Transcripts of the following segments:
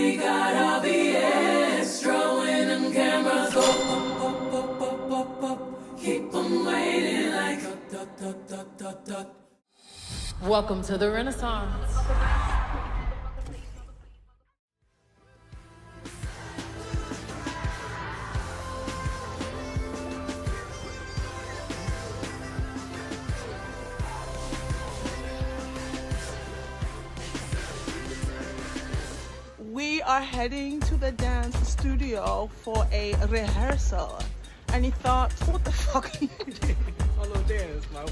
we gotta extra when them cameras go up, up, up, up, up, up. Keep them waiting like dot, dot, dot, dot, dot. Welcome to the Renaissance. We are heading to the dance studio for a rehearsal. And he thought, what the fuck are you doing? My little dance, my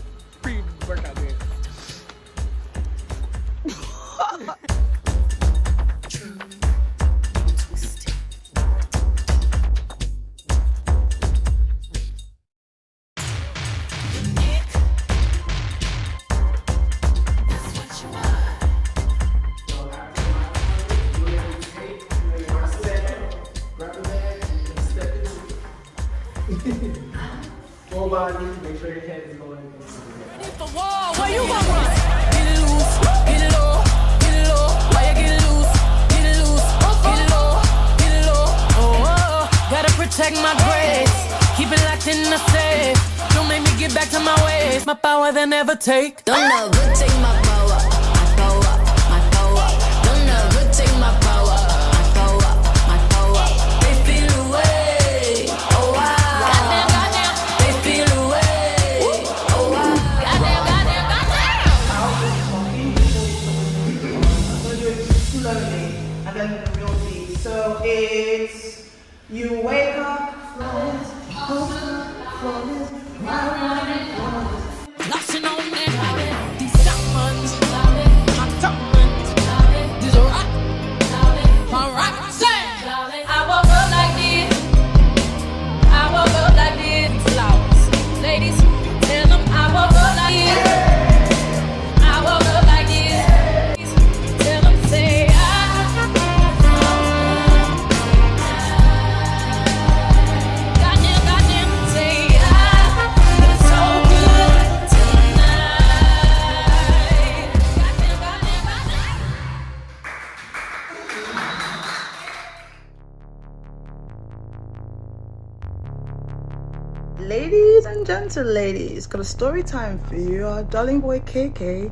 pre-workout dance. Full body, make sure your head is going against the wall. Where you want run? Get it loose, get it low, get it low. Why you get it loose, get it loose, get it low, get it low. Oh, oh, gotta protect my grace, keep it locked in the safe. Don't make me get back to my ways. My power they never take. Don't know good take my you wake up, flawless, flawless, Lotion Ladies and gentle ladies, got a story time for you. Our darling boy KK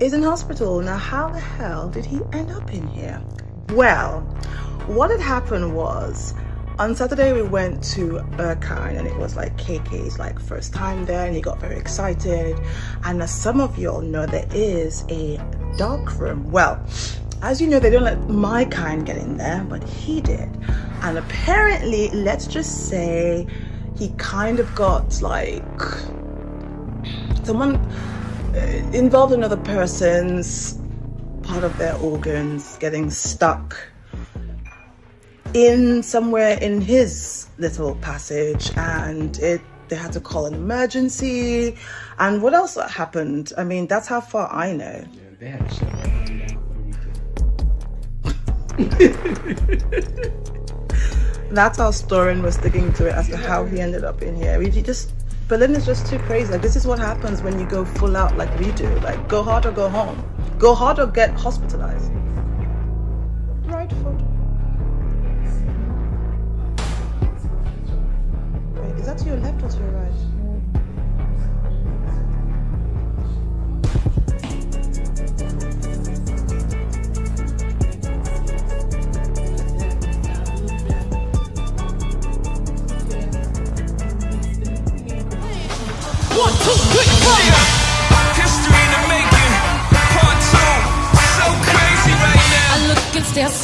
is in hospital. Now, how the hell did he end up in here? Well, what had happened was on Saturday we went to Berkine and it was like KK's like first time there and he got very excited. And as some of you all know, there is a dark room. Well, as you know, they don't let my kind get in there, but he did. And apparently, let's just say he kind of got like someone uh, involved another person's part of their organs getting stuck in somewhere in his little passage and it they had to call an emergency. And what else happened? I mean that's how far i know. Yeah, that's how Storin was sticking to it as to how he ended up in here. We just Berlin is just too crazy. Like this is what happens when you go full out like we do. Like go hard or go home. Go hard or get hospitalized. Right foot. Wait, is that to your left or to your right?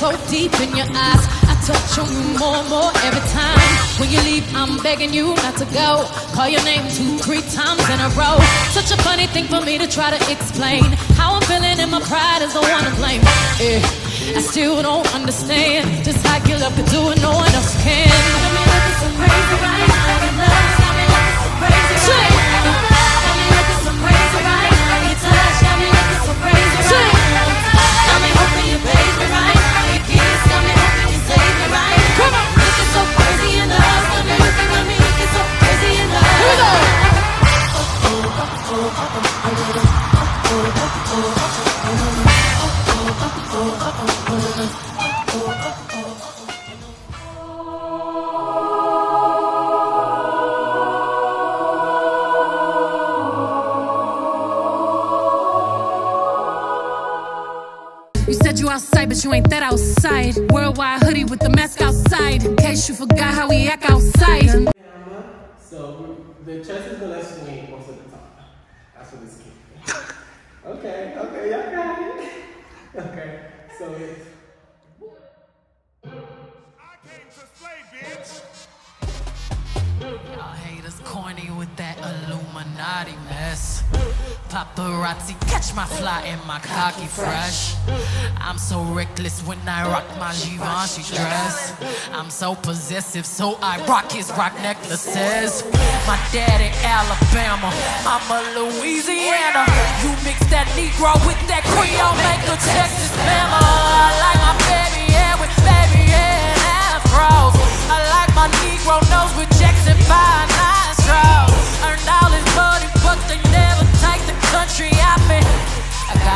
So deep in your eyes. I touch on you more and more every time. When you leave, I'm begging you not to go. Call your name two, three times in a row. Such a funny thing for me to try to explain. How I'm feeling and my pride is the one to blame. Eh, I still don't understand just how you love could do it, no one else can. Got me looking so crazy right now. You said you outside, but you ain't that outside. Worldwide hoodie with the mask outside. In case you forgot how we act outside. So the chest is gonna swing most of the time. That's what this kid. okay, okay, y'all got it. Okay, so it's corny with that Illuminati mess. Paparazzi catch my fly and my cocky fresh. I'm so reckless when I rock my Givenchy dress. I'm so possessive, so I rock his rock necklaces. My daddy Alabama, I'm a Louisiana. You mix that Negro with that Creole, make a Texas Bama. I like my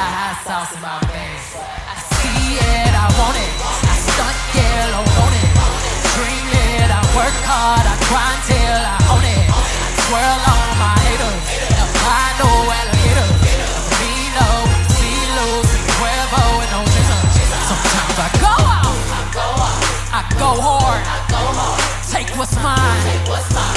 I hot sauce my. I see it, I want it. I stunt yellow on it. Dream it, I work hard, I grind till I own it. I twirl on my haters. Alligator. And Cuervo, and no Sometimes I go. I go hard. I take what's mine.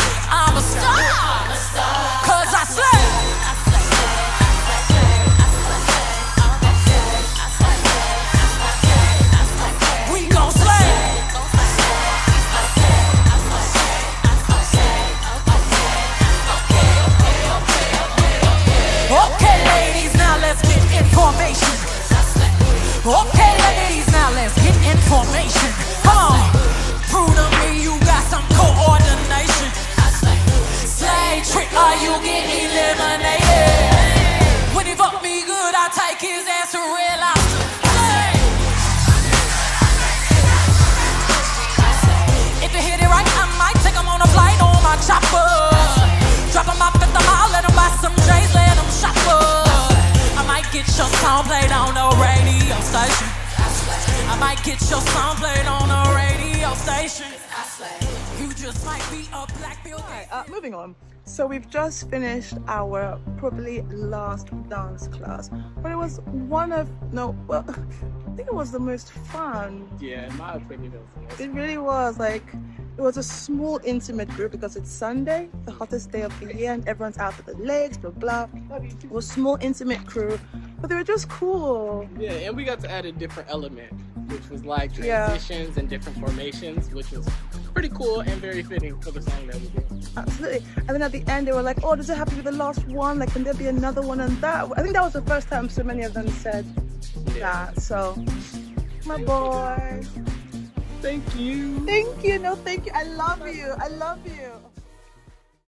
I might get your song played on a radio station. You just might be a black Bill Gates. uh, moving on. So we've just finished our probably last dance class, but it was one of no, well, I think it was the most fun. yeah, in my opinion, it was the It really was like it was a small intimate group because it's Sunday, the hottest day of the year, and everyone's out for the legs, blah blah. It was small intimate crew, but they were just cool. Yeah, and we got to add a different element, which was like Yeah. transitions and different formations, which was pretty cool and very fitting for the song that we did. Absolutely. And then at the end, they were like, "Oh, does it have to be the last one? Like, can there be another one?" And that, I think that was the first time so many of them said that. So, my boy, Thank you. thank you. No, thank you. I love you. I love you.